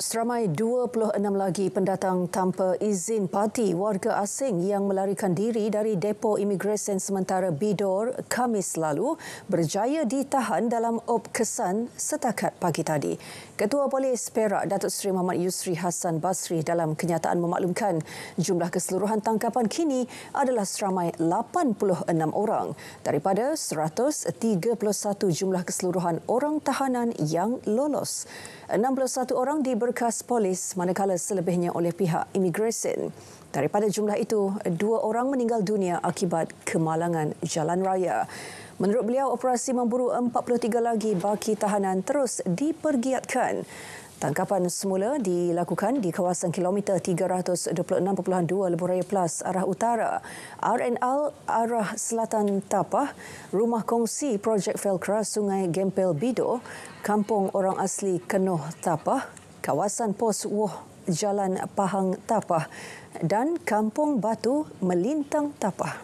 Seramai 26 lagi pendatang tanpa izin parti warga asing yang melarikan diri dari depo imigresen sementara Bidor Kamis lalu berjaya ditahan dalam op kesan setakat pagi tadi. Ketua Polis Perak Datuk Seri Muhammad Yusri Hassan Basri dalam kenyataan memaklumkan jumlah keseluruhan tangkapan kini adalah seramai 86 orang daripada 131 jumlah keseluruhan orang tahanan yang lolos. 61 orang diberkas polis manakala selebihnya oleh pihak imigresen. Daripada jumlah itu, dua orang meninggal dunia akibat kemalangan jalan raya. Menurut beliau, operasi memburu 43 lagi baki tahanan terus dipergiatkan. Tangkapan semula dilakukan di kawasan kilometer 326.2 Lebuh Raya Plus arah utara, RNL arah selatan Tapah, rumah kongsi projek Felkra Sungai Gempel Bido, kampung orang asli Kenoh Tapah, kawasan pos Woh Jalan Pahang Tapah dan kampung Batu Melintang Tapah.